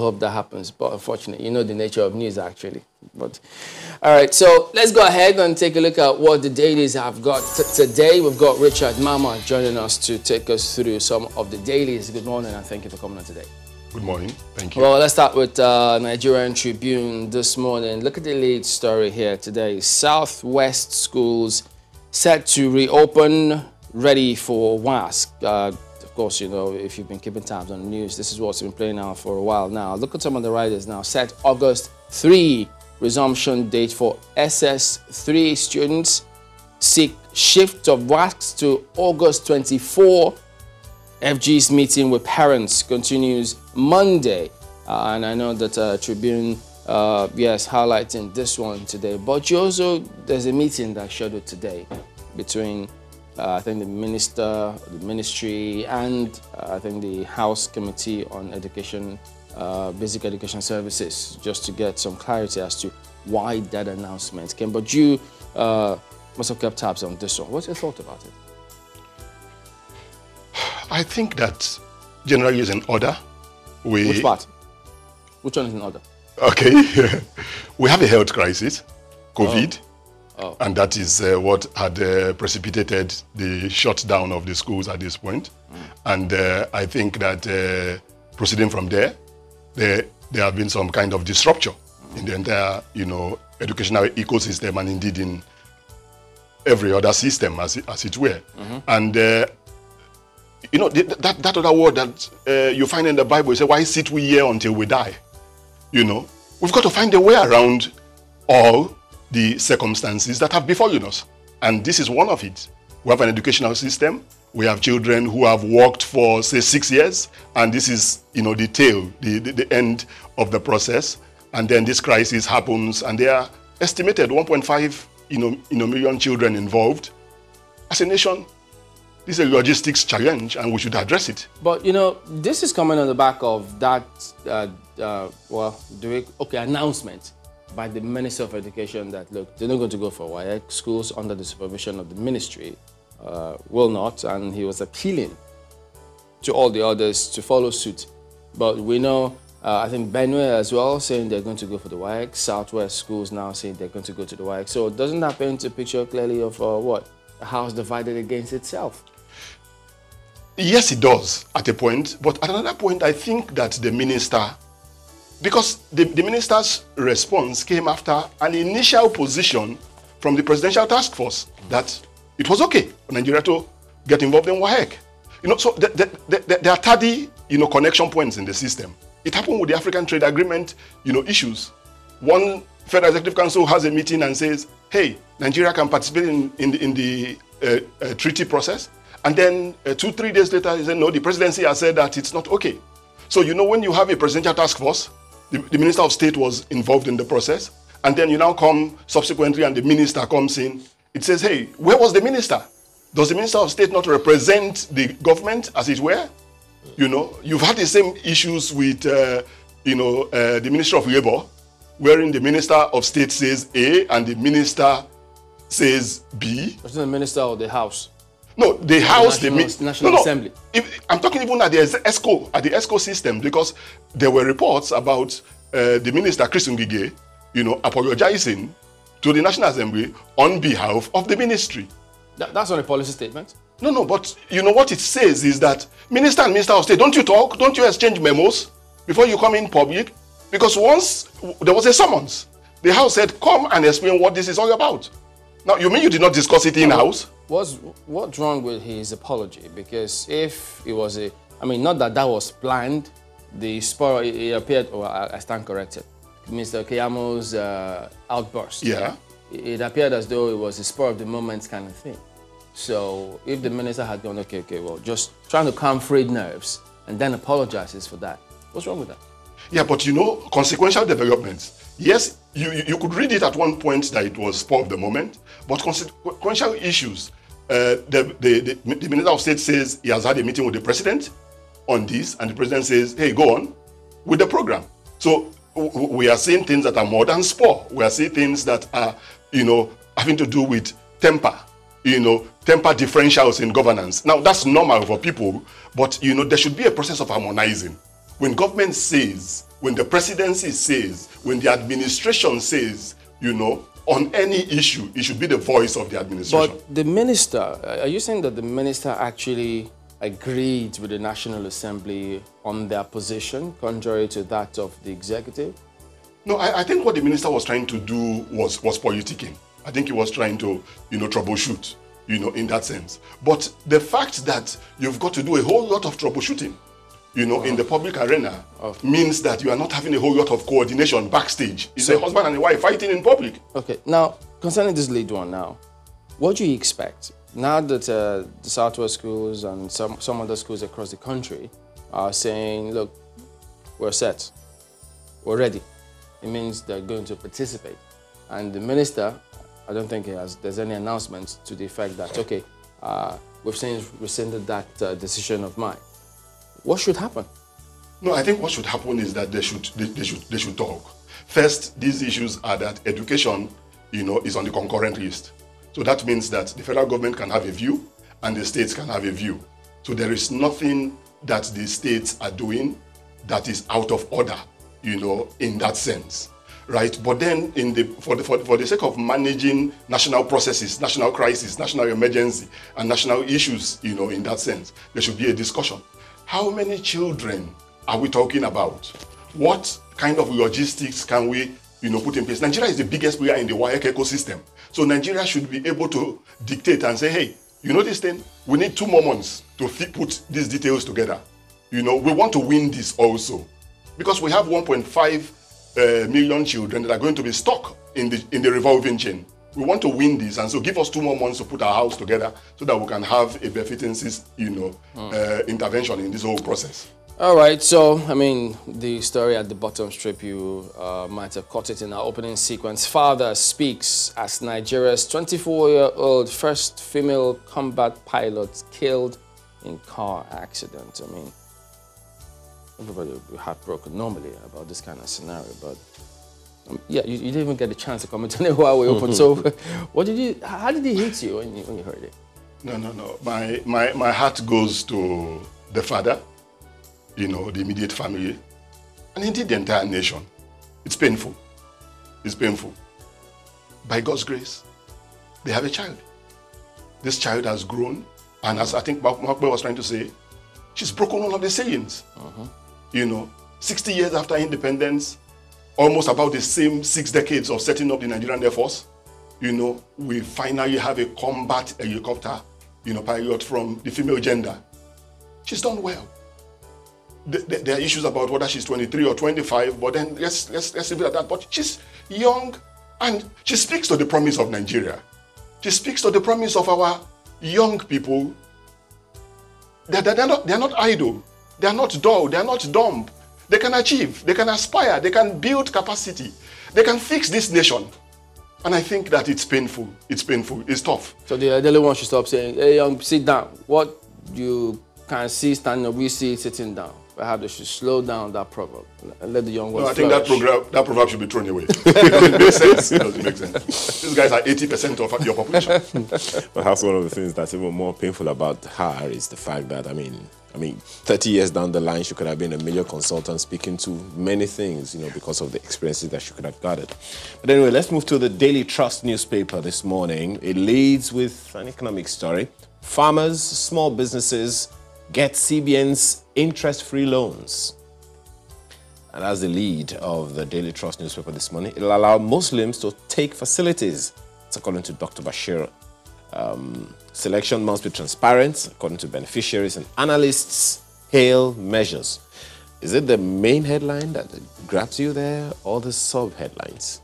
hope that happens, but unfortunately, you know the nature of news actually. But all right, so let's go ahead and take a look at what the dailies have got today. We've got Richard Mammah joining us to take us through some of the dailies. Good morning and thank you for coming on today. Good morning. Thank you. Well, let's start with uh, Nigerian Tribune this morning. Look at the lead story here today. Southwest schools set to reopen, ready for WASSCE. Uh, course, you know, if you've been keeping tabs on the news, this is what's been playing out for a while now. Look at some of the riders now. Set August 3 resumption date for SS3 students. Seek shift of WASSCE to August 24 FG's meeting with parents continues Monday. Uh, and I know that uh, Tribune, uh, yes, highlighting this one today. But you also, there's a meeting that's scheduled today between, uh, I think, the minister, the ministry, and uh, I think the House Committee on Education, uh, Basic Education Services, just to get some clarity as to why that announcement came. But you must have kept tabs on this one. What's your thought about it? I think that generally is in order. We, Which part? Which one is in order? Okay. we have a health crisis, COVID, oh. Oh. and that is uh, what had uh, precipitated the shutdown of the schools at this point. Mm. And uh, I think that uh, proceeding from there, there, there have been some kind of disruption mm. in the entire, you know, educational ecosystem and indeed in every other system, as it, as it were. Mm -hmm. And uh, you know, that, that other word that uh, you find in the Bible, you say, why sit we here until we die? You know, we've got to find a way around all the circumstances that have befallen us. And this is one of it. We have an educational system. We have children who have worked for, say, six years. And this is, you know, the tail, the, the, the end of the process. And then this crisis happens and there are estimated 1.5 you know, you know, million children involved. As a nation, this is a logistics challenge and we should address it. But you know, this is coming on the back of that, uh, uh, well, the, okay, announcement by the Minister of Education that, look, they're not going to go for WAEC. Schools under the supervision of the ministry uh, will not. And he was appealing to all the others to follow suit. But we know, uh, I think Benue as well saying they're going to go for the WAEC. Southwest schools now saying they're going to go to the WAEC. So doesn't that paint a picture clearly of uh, what? A house divided against itself? Yes, it does at a point. But at another point, I think that the minister, because the, the minister's response came after an initial position from the presidential task force that it was okay for Nigeria to get involved in WAEC. You know, so the, the, the, there are 30, you know, connection points in the system. It happened with the African Trade Agreement, you know, issues. One Federal Executive Council has a meeting and says, hey, Nigeria can participate in, in the, in the uh, uh, treaty process. And then uh, two, three days later, he said, no, the presidency has said that it's not okay. So, you know, when you have a presidential task force, the, the, Minister of State was involved in the process, and then you now come subsequently and the minister comes in, it says, hey, where was the minister? Does the Minister of State not represent the government, as it were? You know, you've had the same issues with, uh, you know, uh, the Minister of Labour, wherein the Minister of State says A and the Minister says B. Wasn't the Minister of the House? No, the House, the National, the National no, no. Assembly. If, I'm talking even at the ESCO, at the ESCO system, because there were reports about uh, the minister, Chris Ngige, you know, apologizing to the National Assembly on behalf of the ministry. That, that's not a policy statement. No, no, but you know what it says is that Minister and Minister of State, don't you talk? Don't you exchange memos before you come in public? Because once there was a summons, the House said, come and explain what this is all about. Now, you mean you did not discuss it in-house? What's, what's wrong with his apology? Because if it was a, I mean, not that that was planned, the spur, it appeared, or oh, I, I stand corrected, Mr. Keyamo's uh, outburst. Yeah. It, it appeared as though it was a spur of the moment kind of thing. So if the minister had gone, okay, okay, well, just trying to calm frayed nerves and then apologizes for that, what's wrong with that? Yeah, but you know, consequential developments. Yes, you, you could read it at one point that it was spur of the moment, but consequential issues uh, the, the, the, the, Minister of State says he has had a meeting with the President on this, and the President says, hey, go on with the program. So we are seeing things that are more than sport. We are seeing things that are, you know, having to do with temper, you know, temper differentials in governance. Now, that's normal for people, but, you know, there should be a process of harmonizing when government says, when the presidency says, when the administration says, you know, on any issue, it should be the voice of the administration. But the minister, are you saying that the minister actually agreed with the National Assembly on their position, contrary to that of the executive? No, I, I think what the minister was trying to do was, was politicking. I think he was trying to, you know, troubleshoot, you know, in that sense. But the fact that you've got to do a whole lot of troubleshooting, you know, oh. in the public arena oh. means that you are not having a whole lot of coordination backstage. It's so, a husband and a wife fighting in public. Okay, now, concerning this lead one now, what do you expect? Now that uh, the Southwest schools and some, some other schools across the country are saying, look, we're set, we're ready. It means they're going to participate. And the minister, I don't think has, there's any announcement to the effect that, okay, uh, we've since rescinded that uh, decision of mine. What should happen? No, I think what should happen is that they should, they, they, should, they should talk. First, these issues are that education, you know, is on the concurrent list. So that means that the federal government can have a view and the states can have a view. So there is nothing that the states are doing that is out of order, you know, in that sense. Right, but then in the, for, the, for, for the sake of managing national processes, national crisis, national emergency, and national issues, you know, in that sense, there should be a discussion. How many children are we talking about? What kind of logistics can we you know, put in place? Nigeria is the biggest player in the WAEC ecosystem. So Nigeria should be able to dictate and say, hey, you know this thing? We need two more months to put these details together. You know, we want to win this also. Because we have 1.5 uh, million children that are going to be stuck in the, in the revolving chain. We want to win this, and so give us two more months to put our house together so that we can have a befitting, you know, mm. uh, intervention in this whole process. All right, so I mean, the story at the bottom strip, you uh, might have caught it in our opening sequence. Father speaks as Nigeria's 24-year-old first female combat pilot killed in car accident. I mean, everybody would be heartbroken normally about this kind of scenario, but um, yeah, you, you, didn't even get a chance to comment on it while we opened. so, what did you? How did it hit you when you when you heard it? No, no, no. My my my heart goes to the father, you know, the immediate family, and indeed the entire nation. It's painful. It's painful. By God's grace, they have a child. This child has grown, and as I think Mark was trying to say, she's broken all of the sayings. Uh -huh. You know, 60 years after independence, almost about the same six decades of setting up the Nigerian Air Force, you know, we finally have a combat helicopter, you know, pilot from the female gender. She's done well. There are issues about whether she's 23 or 25, but then let's, let's, let's leave it at that. But she's young and she speaks to the promise of Nigeria. She speaks to the promise of our young people. They're, they're, not, they're not idle. They're not dull. They're not dumb. They can achieve, they can aspire, they can build capacity, they can fix this nation. And I think that it's painful. It's painful. It's tough. So the elderly one should stop saying, hey, young, sit down. What you can see standing we see sitting down. Perhaps they should slow down that proverb and let the young ones No, I think that, program, that proverb should be thrown away. it doesn't make sense. It doesn't make sense. These guys are 80% of your population. Perhaps one of the things that's even more painful about her is the fact that, I mean, I mean, 30 years down the line, she could have been a major consultant speaking to many things, you know, because of the experiences that she could have gathered. But anyway, let's move to the Daily Trust newspaper this morning. It leads with an economic story. Farmers, small businesses get CBN's interest-free loans. And as the lead of the Daily Trust newspaper this morning, it'll allow Muslims to take facilities. It's according to Dr. Bashir um, selection must be transparent, according to beneficiaries and analysts. Hail measures. Is it the main headline that grabs you there or the sub headlines?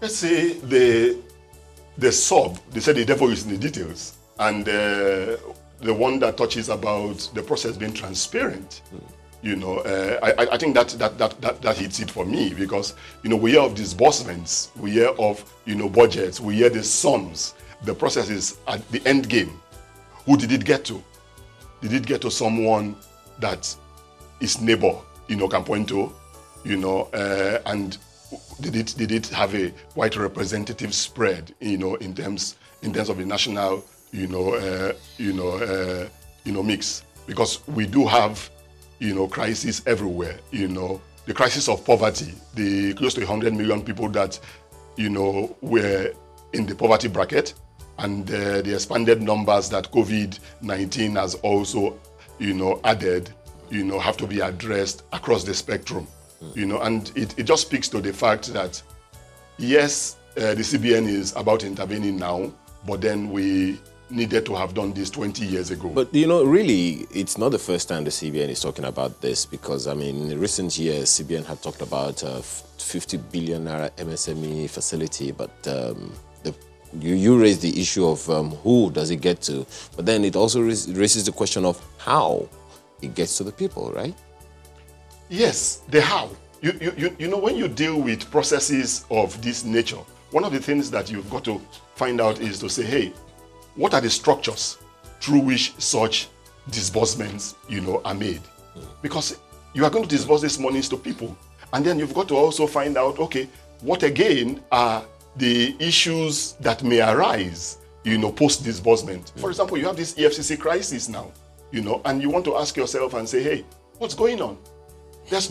Let's say the, the sub, they said the devil is in the details. And uh, the one that touches about the process being transparent. Mm. You know, uh, I, I think that, that, that, that, that hits it for me because, you know, we hear of disbursements, we hear of, you know, budgets, we hear the sums, the process is at the end game. Who did it get to? Did it get to someone that is neighbor, you know, can point to, you know, uh, and did it did it have a quite representative spread, you know, in terms in terms of the national, you know, uh, you know, uh, you know, mix? Because we do have you know, crisis everywhere. You know, the crisis of poverty, the close to 100 million people that, you know, were in the poverty bracket, and uh, the expanded numbers that COVID-19 has also, you know, added, you know, have to be addressed across the spectrum. You know, and it, it just speaks to the fact that, yes, uh, the CBN is about intervening now, but then we needed to have done this 20 years ago. But you know, really, it's not the first time the CBN is talking about this because I mean, in recent years, CBN had talked about a 50 billion naira MSME facility, but um, the, you, you raised the issue of um, who does it get to, but then it also raises the question of how it gets to the people, right? Yes, the how. You, you, you know, when you deal with processes of this nature, one of the things that you've got to find out is to say, hey, what are the structures through which such disbursements, you know, are made? Because you are going to disburse these monies to people. And then you've got to also find out, okay, what again are the issues that may arise, you know, post disbursement. For example, you have this EFCC crisis now, you know, and you want to ask yourself and say, hey, what's going on? There's,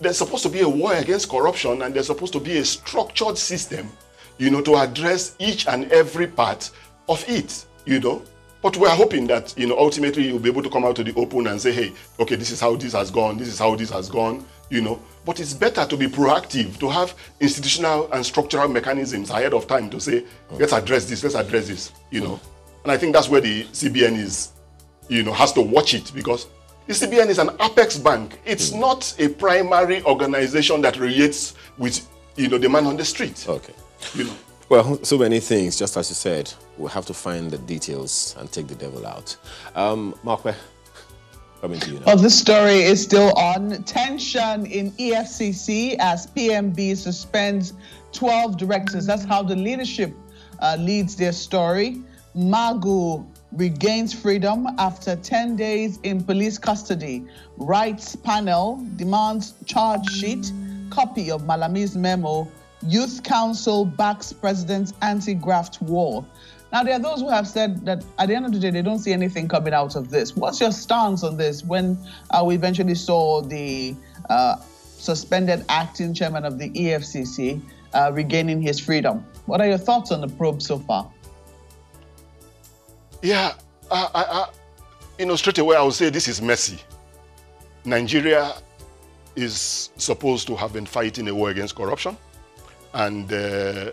there's supposed to be a war against corruption and there's supposed to be a structured system, you know, to address each and every part of it, you know. But we're hoping that, you know, ultimately you'll be able to come out to the open and say, hey, okay, this is how this has gone, this is how this has gone, you know. But it's better to be proactive, to have institutional and structural mechanisms ahead of time to say, let's address this, let's address this, you know. And I think that's where the CBN is, you know, has to watch it because the CBN is an apex bank. It's mm. not a primary organization that relates with, you know, the man on the street. Okay. You know. Well, so many things, just as you said, we'll have to find the details and take the devil out. Um, Markwe, coming to you now. Well, this story is still on. Tension in EFCC as PMB suspends 12 directors. That's how the leadership uh, leads their story. Magu regains freedom after 10 days in police custody. Rights panel demands charge sheet, copy of Malami's memo Youth Council backs president's anti graft war. Now, there are those who have said that at the end of the day, they don't see anything coming out of this. What's your stance on this when uh, we eventually saw the uh, suspended acting chairman of the EFCC uh, regaining his freedom? What are your thoughts on the probe so far? Yeah, I, I, you know, straight away I would say this is messy. Nigeria is supposed to have been fighting a war against corruption and uh,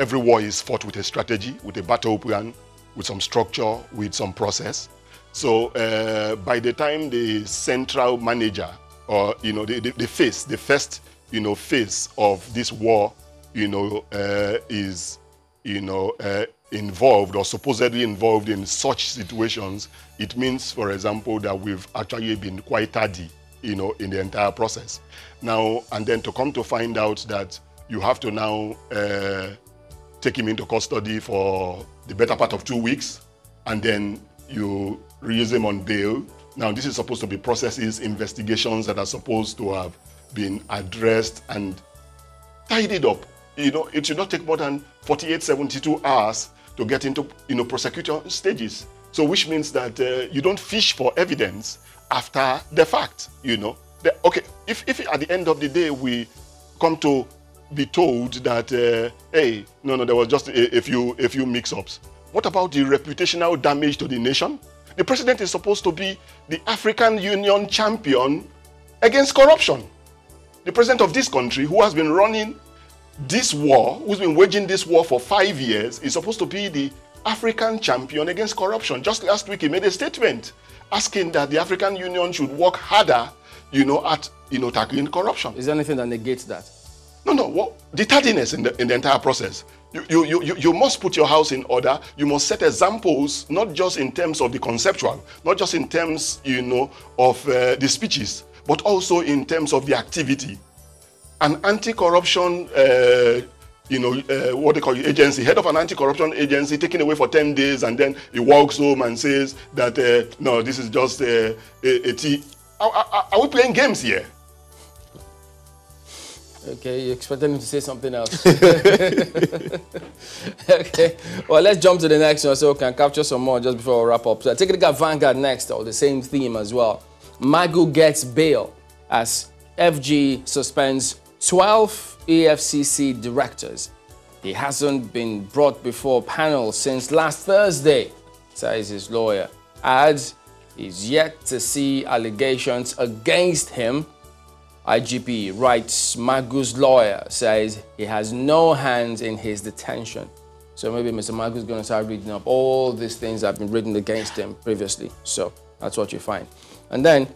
every war is fought with a strategy, with a battle plan, with some structure, with some process. So uh, by the time the central manager or you know the, the, the face, the first you know face of this war, you know uh, is you know uh, involved or supposedly involved in such situations, it means, for example, that we've actually been quite tardy, you know, in the entire process. Now and then to come to find out that you have to now uh, take him into custody for the better part of two weeks, and then you release him on bail. Now, this is supposed to be processes, investigations that are supposed to have been addressed and tidied up. You know, it should not take more than 48, 72 hours to get into, you know, prosecution stages. So, which means that uh, you don't fish for evidence after the fact, you know. The, okay, if, if at the end of the day we come to be told that, uh, hey, no, no, there was just a, a few, a few mix-ups. What about the reputational damage to the nation? The president is supposed to be the African Union champion against corruption. The president of this country, who has been running this war, who's been waging this war for five years, is supposed to be the African champion against corruption. Just last week, he made a statement asking that the African Union should work harder, you know, at you know tackling corruption. Is there anything that negates that? No, no. Well, the tardiness in the, in the entire process. You, you, you, you must put your house in order. You must set examples, not just in terms of the conceptual, not just in terms, you know, of uh, the speeches, but also in terms of the activity. An anti-corruption, uh, you know, uh, what they call it, agency, head of an anti-corruption agency, taken away for 10 days, and then he walks home and says that, uh, no, this is just a, a, a tea. Are, are, are we playing games here? Okay, you expected him to say something else. okay, well, let's jump to the next one so we can capture some more just before we wrap up. So take a look at Vanguard next, or the same theme as well. Magu gets bail as FG suspends 12 EFCC directors. He hasn't been brought before panel since last Thursday, says his lawyer. Adds he's yet to see allegations against him IGP writes Magu's lawyer says he has no hands in his detention. So maybe Mr. Magu is going to start reading up all these things that have been written against him previously. So that's what you find. And then,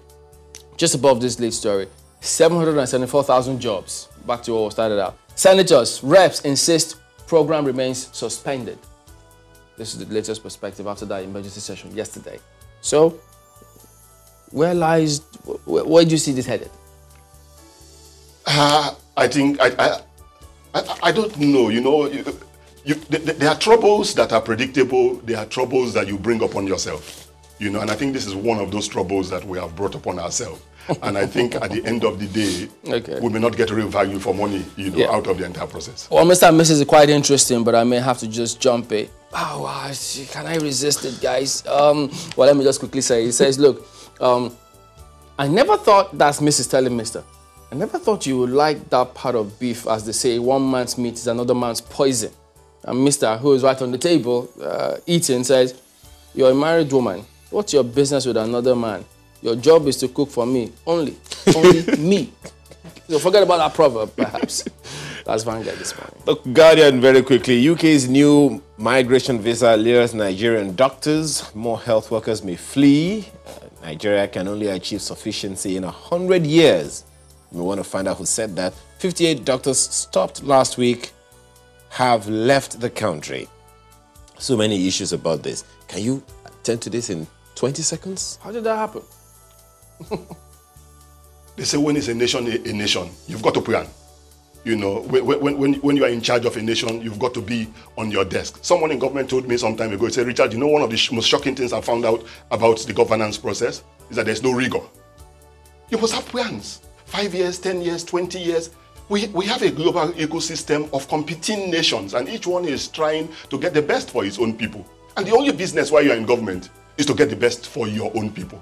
just above this lead story, 774,000 jobs. Back to what we started out. Senators, reps insist program remains suspended. This is the latest perspective after that emergency session yesterday. So, where lies, where, where do you see this headed? I think I, I, I, I don't know. You know, you, you, there are troubles that are predictable. There are troubles that you bring upon yourself. You know, and I think this is one of those troubles that we have brought upon ourselves. and I think at the end of the day, okay. we may not get real value for money, you know, yeah. out of the entire process. Well, Mr. and Mrs. is quite interesting, but I may have to just jump it. Oh, wow, can I resist it, guys? Um, well, let me just quickly say. He says, look, um, I never thought that's Mrs. telling Mr. I never thought you would like that part of beef, as they say, one man's meat is another man's poison. And Mr. who is right on the table uh, eating says, you're a married woman. What's your business with another man? Your job is to cook for me, only, only me. So forget about that proverb, perhaps. That's Vanguard this morning. Look, Guardian, very quickly. UK's new migration visa lures Nigerian doctors. More health workers may flee. Uh, Nigeria can only achieve sufficiency in 100 years. We want to find out who said that. 58 doctors stopped last week have left the country. So many issues about this. Can you attend to this in 20 seconds? How did that happen? they say when it's a nation, a, a nation, you've got to plan. You know, when, when, when you are in charge of a nation, you've got to be on your desk. Someone in government told me some time ago, he said, Richard, you know, one of the most shocking things I found out about the governance process is that there's no rigor. You must have plans five years, 10 years, 20 years. We, we have a global ecosystem of competing nations, and each one is trying to get the best for its own people. And the only business while you're in government is to get the best for your own people.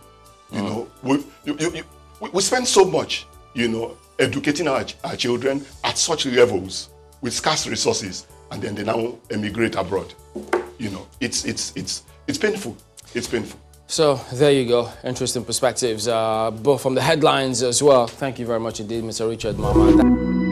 You mm. know, we, you, you, you, we spend so much, you know, educating our, our children at such levels with scarce resources, and then they now emigrate abroad. You know, it's, it's, it's, it's painful. It's painful. So there you go. Interesting perspectives, uh, both from the headlines as well. Thank you very much indeed, Mr. Richard Mammah.